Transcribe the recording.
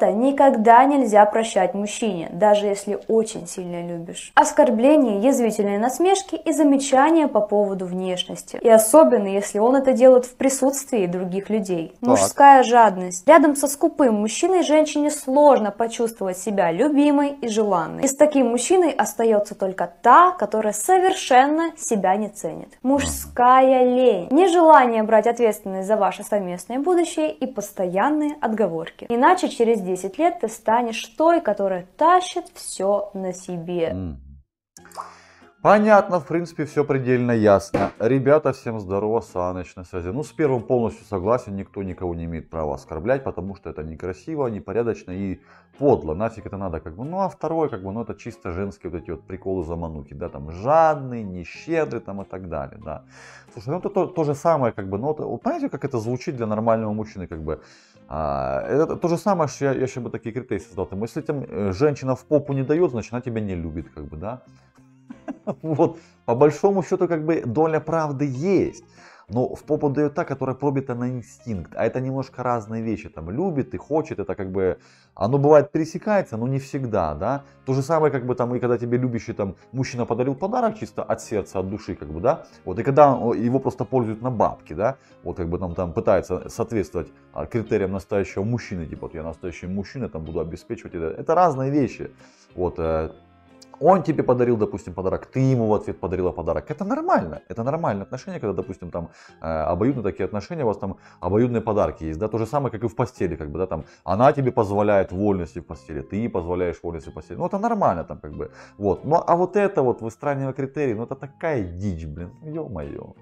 это никогда нельзя прощать мужчине, даже если очень сильно любишь. Оскорбления, язвительные насмешки и замечания по поводу внешности. И особенно, если он это делает в присутствии других людей. Так. Мужская жадность. Рядом со скупым мужчиной женщине сложно почувствовать себя любимой и желанной. И с таким мужчиной остается только та, которая совершенно себя не ценит. Мужская лень. Нежелание брать ответственность за ваше совместное будущее и постоянные отговорки. Иначе через 10 лет ты станешь той, которая тащит все на себе. Понятно, в принципе, все предельно ясно. Ребята, всем здорово, Саныч на связи. Ну, с первым полностью согласен, никто никого не имеет права оскорблять, потому что это некрасиво, непорядочно и подло. Нафиг это надо, как бы. Ну, а второй, как бы, ну, это чисто женские вот эти вот приколы заманухи, да, там, жадный, нещедрый, там, и так далее, да. Слушай, ну, это то, то же самое, как бы, ну, вот, понимаете, как это звучит для нормального мужчины, как бы. А, это то же самое, что я, я еще бы такие критерии создал. Там, если там э, женщина в попу не дает, значит, она тебя не любит, как бы, да. Вот, по большому счету, как бы доля правды есть. Но в попу дает та, которая пробита на инстинкт. А это немножко разные вещи. Там любит и хочет, это как бы... Оно бывает пересекается, но не всегда, да. То же самое, как бы там, и когда тебе любящий там мужчина подарил подарок чисто от сердца, от души, как бы, да. Вот, и когда его просто пользуют на бабки, да. Вот, как бы там, там пытается соответствовать а, критериям настоящего мужчины. Типа, вот я настоящий мужчина, там буду обеспечивать это. Это разные вещи. Вот, э, он тебе подарил, допустим, подарок, ты ему в ответ подарила подарок. Это нормально, это нормальное отношение, когда, допустим, там э, обоюдные такие отношения, у вас там обоюдные подарки есть, да, то же самое, как и в постели, как бы, да, там, она тебе позволяет вольности в постели, ты позволяешь вольности в постели, ну, это нормально там, как бы, вот, ну, а вот это вот, выстраивание критерий, ну, это такая дичь, блин, ё-моё.